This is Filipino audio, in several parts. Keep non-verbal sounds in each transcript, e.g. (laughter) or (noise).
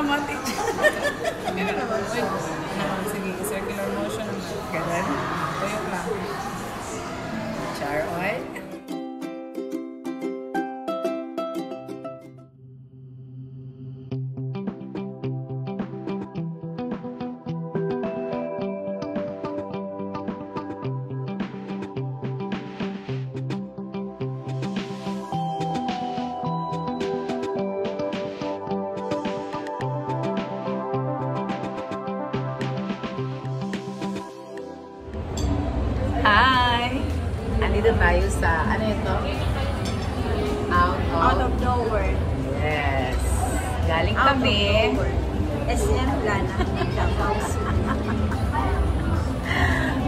pamati. Hindi na naman. Uy, sige, circular motion. Ganun. Tuyok lang. Char oil. Andito tayo sa, ano ito? Out of, Out of nowhere. Yes. Galing Out kami. SM Lana. Davao City.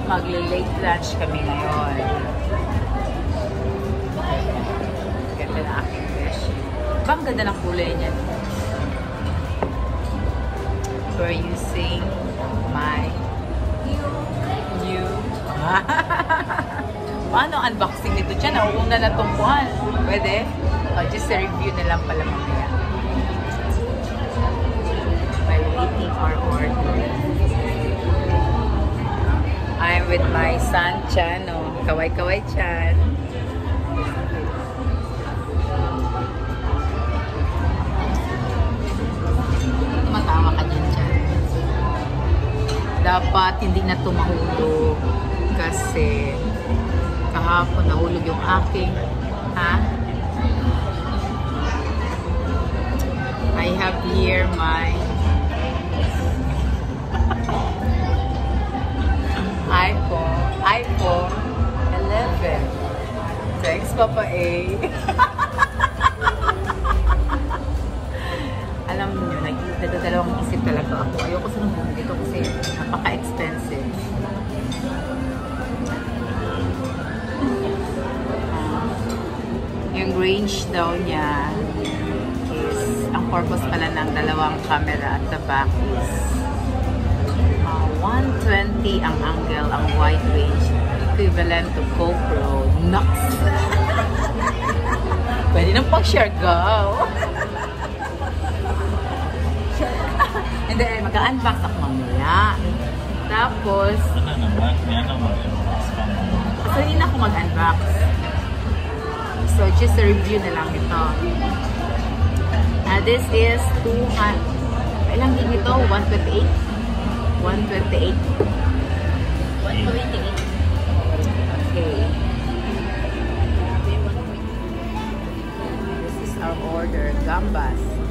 Magle-late lunch kami ngayon. Ganda na aking fish. Bang ganda ng kulay niya. We're using Paano unboxing nito dyan? Nauuna na itong buwan. Pwede? O, just a review na lang pala mamaya. While waiting our order. I'm with my son, Chan. Oh. Kaway-kaway, Chan. Tumatawa ka dyan, Chan. Dapat hindi na tumahulog kasi kahapon nahulog yung aking ha? I have here my iPhone iPhone 11 Thanks Papa A (laughs) yung range daw niya is, ang purpose pala ng dalawang camera at the back is uh, 120 ang angle, ang wide range, equivalent to GoPro. Nox! (laughs) Pwede nang pag-share, go! (laughs) Hindi, mag-unbox ako mamaya. Tapos, Ano naman? Yan naman hindi na ako mag-unbox. So, just a review na lang ito. Uh, this is 200. Ilang gig ito? 128? 128. 128. Okay. This is our order. Gambas.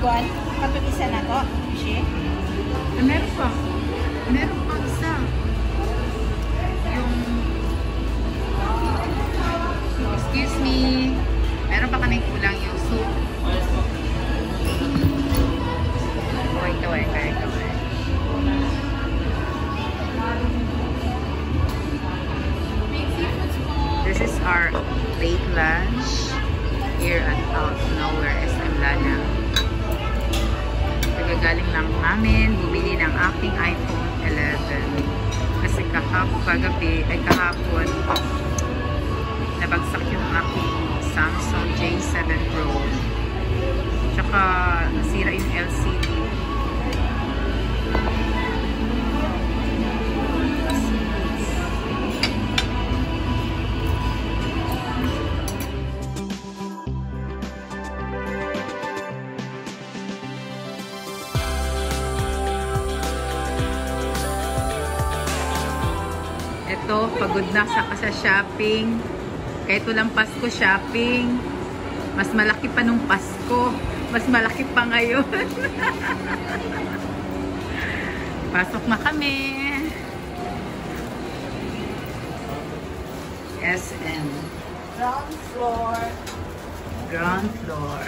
Iguan. Katong isa na to. Shi? Ah, meron pa. Meron pa isa. Yung... Excuse me. Meron pa kaming kulang yung namin bumili ng aking iPhone 11 kasi kahapon, kagabi, ay kahapon nabagsak yung aking Samsung J7 Pro. Tsaka Ito, pagod na sa sa shopping. Kahit walang Pasko shopping, mas malaki pa nung Pasko. Mas malaki pa ngayon. (laughs) Pasok na kami. SM. Ground floor. Ground floor.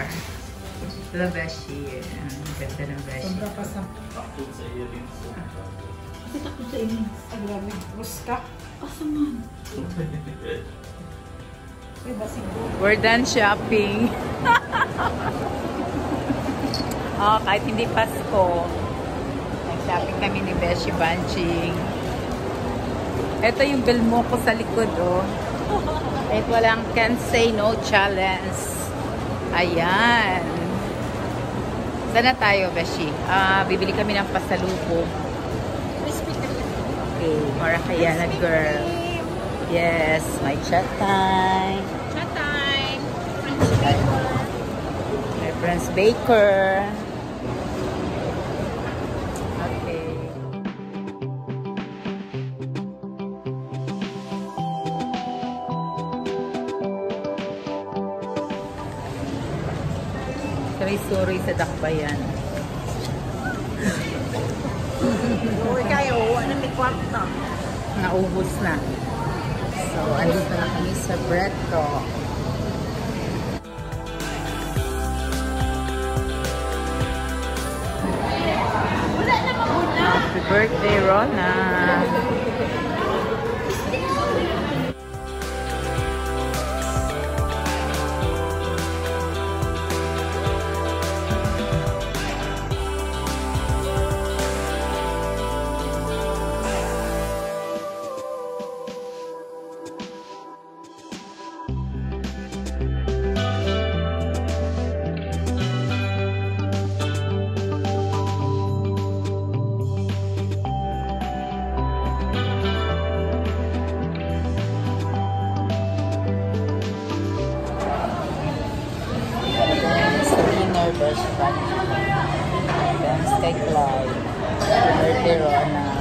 La Beshi. Ang ganda ng Beshi. Sobra pa sa... Takot sa iyo rin. Kita ko sa inyo. Ang grabe. Rusta. Pasaman. Siguro? We're done shopping. (laughs) oh, kahit hindi Pasko. Nag-shopping kami ni Beshi Banching. Ito yung bilmo ko sa likod, oh. Kahit walang can say no challenge. Ayan. Saan na tayo, Beshi? Ah, bibili kami ng pasalubong. Okay, para kaya na girl. Yes, my chat time. Chat time. French. My friend's baker. Okay. Suri-suri sa dakbayan. (laughs) Uy, kayo. Kwarta? Naubos na. So, andito na kami sa Bretto. Happy birthday, Rona! Friend. Thanks kay Clyde. Birthday, Rona!